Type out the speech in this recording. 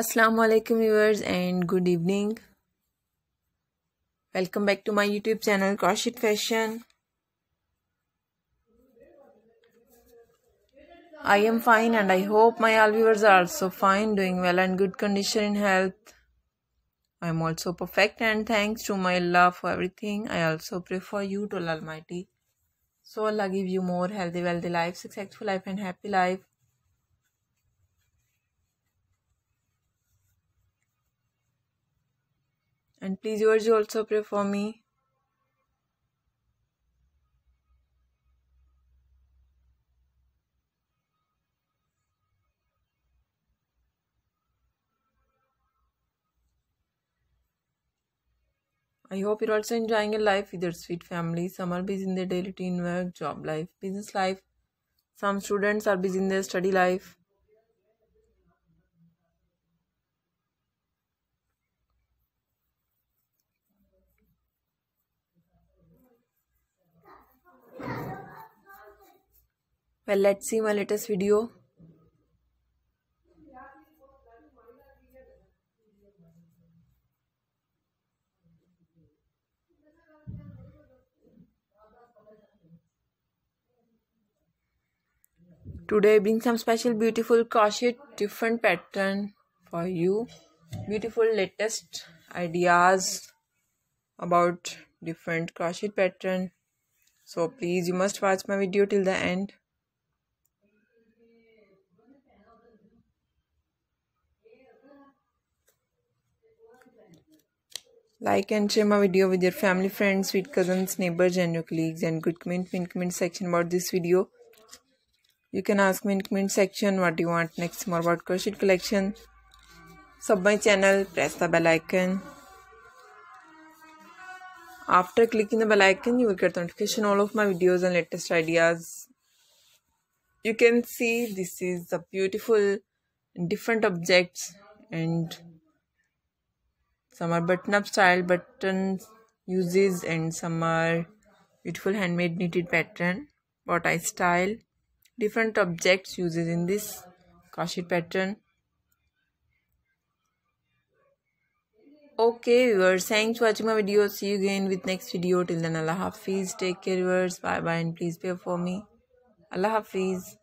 Assalamu alaikum viewers and good evening. Welcome back to my YouTube channel Crochet Fashion. I am fine and I hope my all viewers are also fine, doing well and good condition in health. I am also perfect and thanks to my Allah for everything. I also pray for you to Allah Almighty. So Allah give you more healthy, wealthy life, successful life and happy life. And please, yours also pray for me. I hope you're also enjoying your life with your sweet family. Some are busy in their daily routine work, job life, business life. Some students are busy in their study life. Well, let's see my latest video. Today bring some special beautiful crochet different pattern for you. Beautiful latest ideas about different crochet pattern. So please you must watch my video till the end. Like and share my video with your family, friends, sweet cousins, neighbors, and your colleagues. And good comment in comment section about this video. You can ask me in comment section what you want next more about crochet collection. Sub my channel, press the bell icon. After clicking the bell icon, you will get notification all of my videos and latest ideas. You can see this is a beautiful different objects and some are button up style button uses and some are beautiful handmade knitted pattern what I style. Different objects uses in this crochet pattern. Okay viewers thanks for watching my video. See you again with next video. Till then allah hafiz. Take care viewers. Bye bye and please pray for me. Allah hafiz